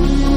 you.